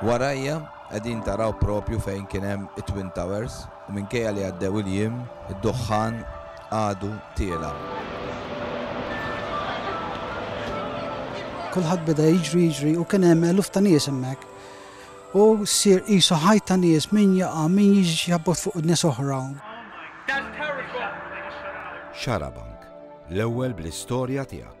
Warajja qegħdin taraw propju fejn kien hemm it-Twin Towers u minkejja li għaddew il-jiem, id-duħħan għadu tiela. kulħadd beda jiġri jiġri u kien hemm eluf ta' nies hemmhekk. U ssir qisu ħajt ta' nies, min jaqa', min jiġi xjabbot fuq nies oħra. Xarabank, l-ewwel bl-istorja tiegħek.